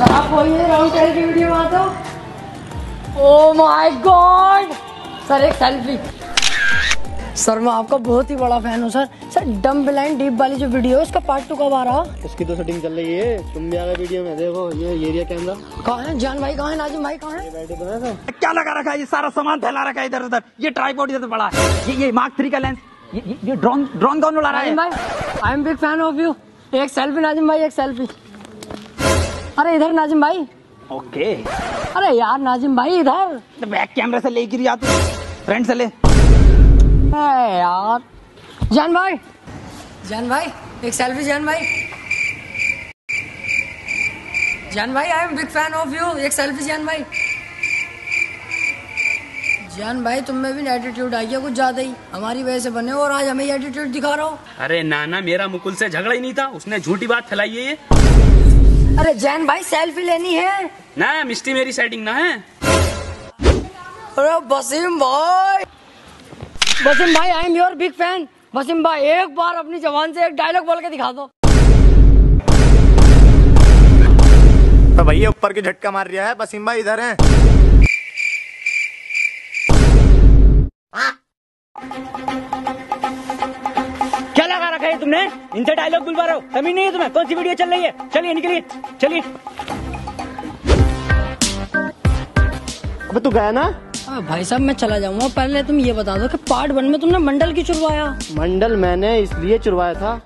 Sir आप वही round tell की वीडियो में तो। ओ माय गॉड सर एक सेल्फी सर मैं आपका बहुत ही बड़ा फ़ैन हूँ सर सर डम ब्लाइंड डीप वाली जो वीडियो है उसका पार्ट टू कब आ रहा? उसकी तो सेटिंग चल रही है। तुम भी आ गए वीडियो में देखो ये एरिया कैमरा कहाँ है? जान भाई कहाँ है? नाजिम भाई कहाँ है? तो है क्या लगा रखा है? ये सारा सामान फैला रखा है इधर उधर। ये ट्राईपोर्ट इधर पड़ा है। ये ये मार्क थ्री का लेंस ये ये, ये ड्रोन ड्रोन कौन उड़ा रहा है? I am big fan of you एक सेल्फी नाजिम भाई एक सेल्फी अरे इधर नाजिम भाई। ओके। अरे यार नाजिम भाई इधर। तो बैक कैमरे से लेकर या तू। फ्रंट से ले। यार। जान भाई। जान भाई एक सेल्फी जान भाई। जान भाई I am big fan of you एक सेल्फी जान भाई। जान भाई तुम में भी एटीट्यूड आ गया कुछ ज़्यादा ही। हमारी वजह से बने हो और आज हमें एटीट्यूड दिखा रहा हो। अरे नाना मेरा मुकुल से झगड़ा ही नहीं था। उसने झूठी बात फैलाई है ये। अरे जैन भाई सेल्फी लेनी है। ना मिस्टी मेरी सेटिंग ना है। अरे वसीम भाई। वसीम भाई I am your big fan Wasim भाई एक बार अपनी जवान से एक डायलॉग बोल के दिखा दो। तो भैया ऊपर के झटका मार रहा है। बसीम भाई इधर है। है तुमने? इनसे डायलॉग बुलवा रहे हो। समझ नहीं है तुम्हें। कौन सी वीडियो चल रही है? चलिए निकलिए। चलिए। अबे तू गया ना? अबे भाई साहब मैं चला जाऊँगा। पहले तुम ये बता दो कि पार्ट वन में तुमने मंडल की चुरवाया? मंडल मैंने इसलिए चुरवाया था